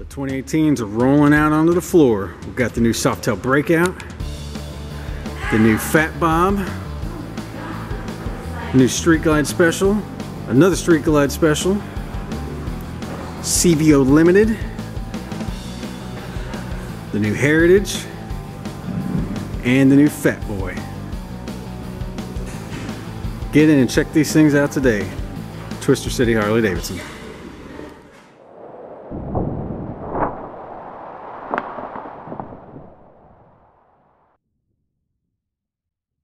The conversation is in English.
The 2018s are rolling out onto the floor. We've got the new Softail Breakout, the new Fat Bob, new Street Glide Special, another Street Glide Special, CVO Limited, the new Heritage, and the new Fat Boy. Get in and check these things out today. Twister City Harley Davidson.